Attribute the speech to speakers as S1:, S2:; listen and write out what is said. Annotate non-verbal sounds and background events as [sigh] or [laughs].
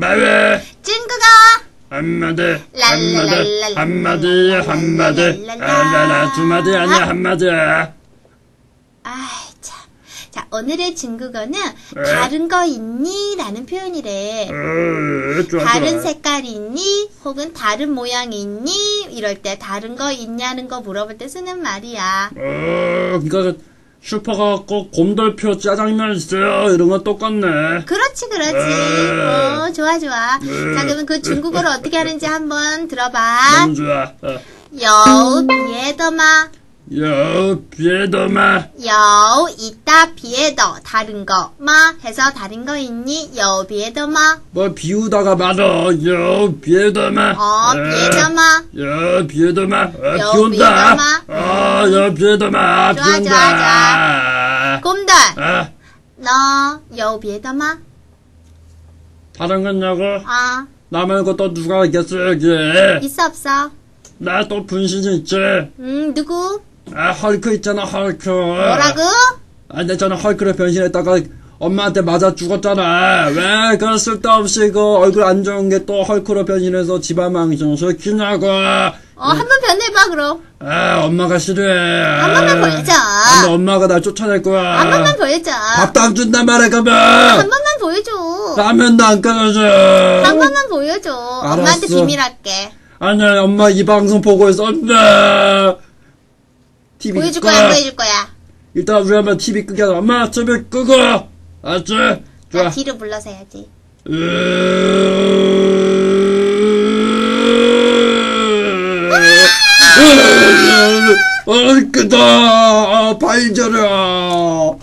S1: 마왜
S2: 중국어.
S1: 한마디 한마디. 한마디 한마디. 알라라 두 마디 아니야 한마디
S2: 아이, 참. 자, 오늘의 중국어는
S1: 네.
S2: 다른 거 있니? 라는 표현이래.
S1: 어, 좋아
S2: 다른
S1: 좋아
S2: 색깔이 있니? 혹은 다른 모양이 있니? 이럴 때 다른 거 있냐는 거 물어볼 때 쓰는 말이야.
S1: 어 그니까 슈퍼가 꼭 곰돌표 짜장면 있어요 이런 거 똑같네
S2: 그렇지, 그렇지.
S1: 네.
S2: 어, 좋아 좋아.
S1: 네.
S2: 자 그러면 그 중국어를 [laughs] 어떻게 하는지 한번 들어봐.
S1: 너무 좋아. 여
S2: 비에더마.
S1: 여우 비에더마.
S2: 여우 있다 비에더 다른 거 마 해서 다른 거 있니? 여우 비에더마.
S1: 뭐 비우다가 맞아. 여우 비에더마.
S2: 어 비에더마. 네.
S1: 여우 비에더마. 아,
S2: 어,
S1: 비온다.
S2: 아여
S1: 어, 비에더마.
S2: 좋아
S1: 좋아 좋아.
S2: 곰돌. 너 여우 비에더마.
S1: 다른 거냐고
S2: 아,
S1: 나 말고 또 누가 있겠어 여기
S2: 있어 없어?
S1: 나 또 분신 있지
S2: 음, 누구?
S1: 아 헐크 있잖아 헐크
S2: 뭐라고?
S1: 아 근데 저는 헐크로 변신했다가 엄마한테 맞아 죽었잖아 왜 그 쓸데없이 그 얼굴 안 좋은 게 또 헐크로 변신해서 집안 망신 시키냐고
S2: 어, 한 번 변해봐, 그럼.
S1: 아 엄마가 싫어해
S2: 한 번만 보여줘.
S1: 근데 엄마가 날 쫓아낼 거야
S2: 한 번만 보여줘.
S1: 밥도 안 준단 말이야
S2: 한
S1: 그러면
S2: 번만 보여줘.
S1: 라면도 안 끓여줘
S2: 한 번만 보여줘. 엄마한테
S1: 알았어.
S2: 비밀할게.
S1: 아니야 엄마 이 방송 보고 있어 안돼 TV
S2: 보여줄
S1: 꺼.
S2: 거야, 안 보여줄 거야?
S1: 일단 우리 엄마 TV 끄게 하자 엄마 TV 끄고 알았지? 좋아
S2: 나 뒤로 물러서 해야지.
S1: 어, 끄다, 발 저려.